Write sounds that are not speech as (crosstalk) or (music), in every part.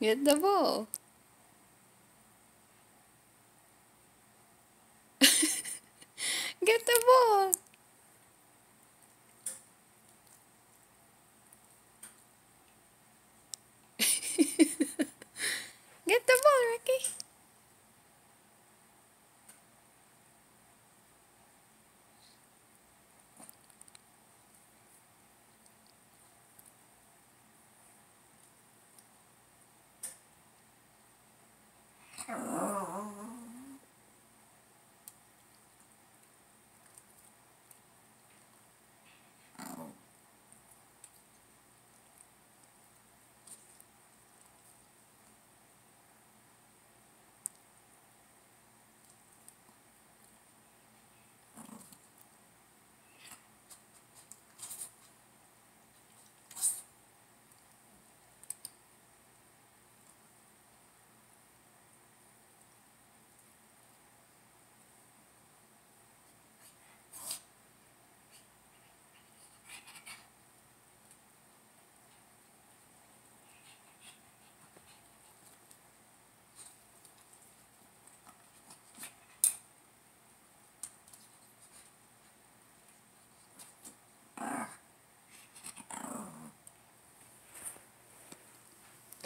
Get the ball. Get the ball. Get the ball, Ricky.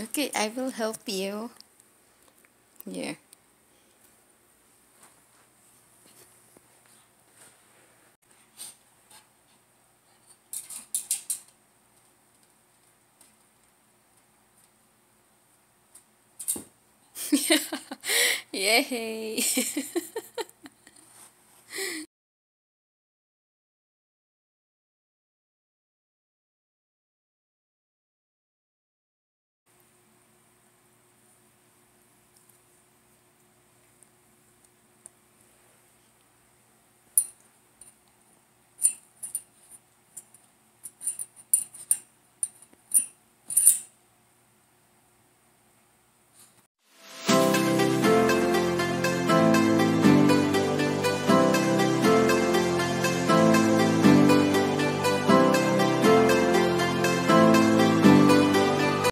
Okay, I will help you. Yeah. (laughs) Yay!